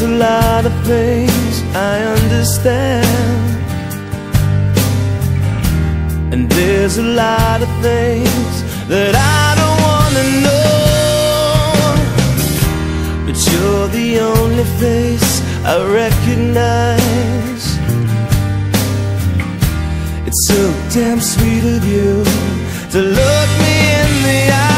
There's a lot of things I understand. And there's a lot of things that I don't wanna know. But you're the only face I recognize. It's so damn sweet of you to look me in the eyes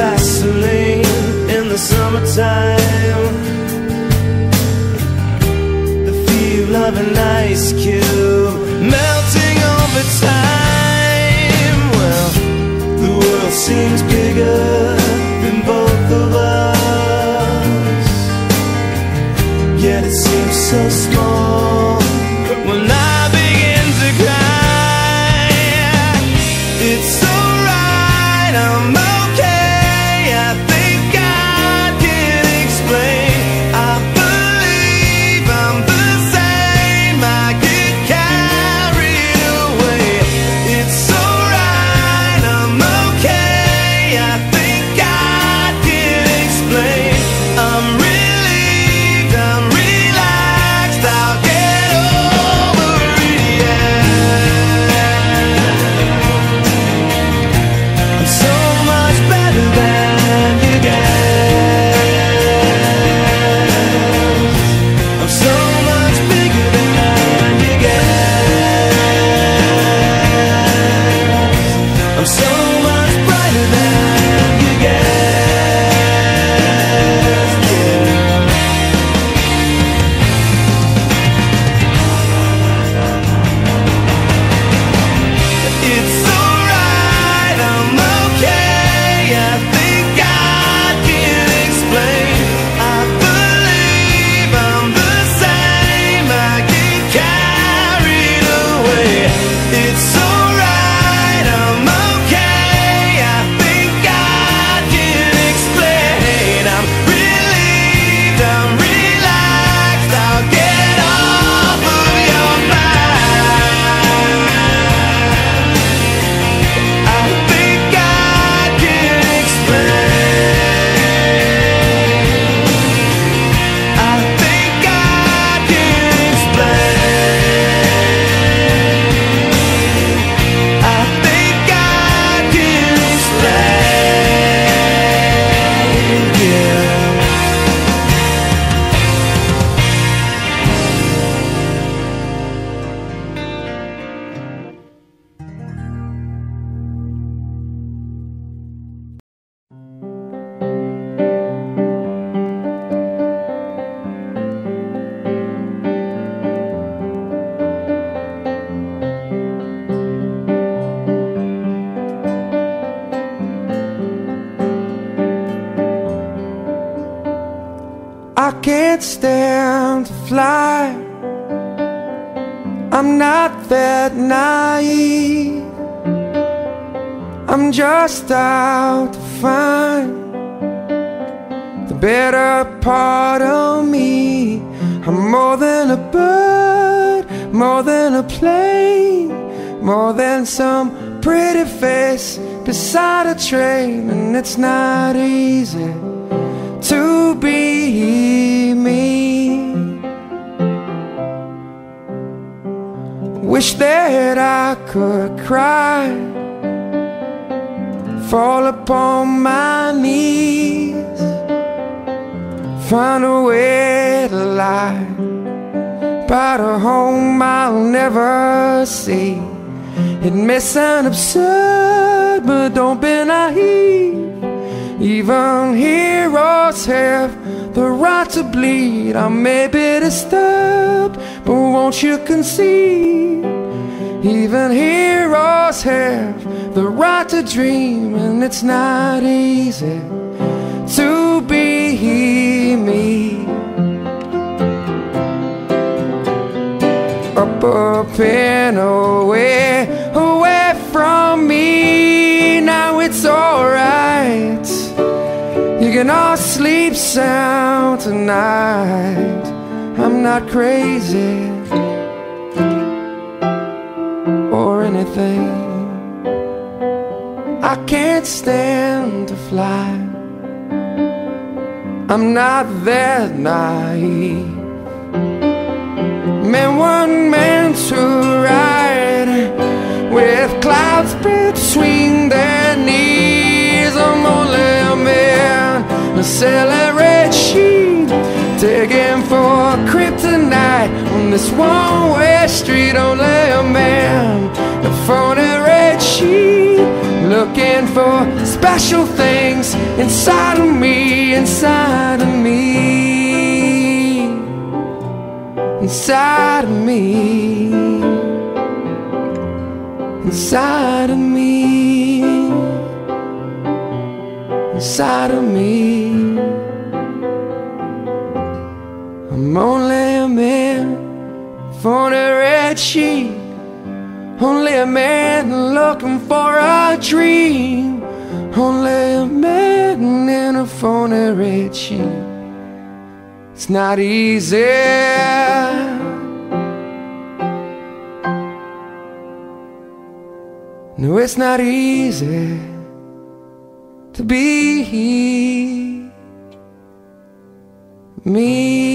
Vaseline in the summertime. The feel of an ice cube melting over time. Well, the world seems bigger than both of us. Yet it seems so small I'm can't stand to fly. I'm not that naive. I'm just out to find the better part of me. I'm more than a bird, more than a plane, more than some pretty face beside a train, and it's not easy to be Wish that I could cry, fall upon my knees, find a way to lie about a home I'll never see. It may sound absurd, but don't be naive. Even heroes have the right to bleed. I may be disturbed, but won't you concede? Even heroes have the right to dream, and it's not easy to be me. Up, up, and away, can all sleep sound tonight. I'm not crazy or anything. I can't stand to fly. I'm not that naive. Man, one man to ride with clouds between their a celebrate sheep, taking for kryptonite on this one-way street. Only a man, a phony red sheep, looking for special things inside of me, inside of me inside of me, inside of me, inside of me. Sheet, only a man looking for a dream, only a man in a phony red. It's not easy. No, it's not easy to be me.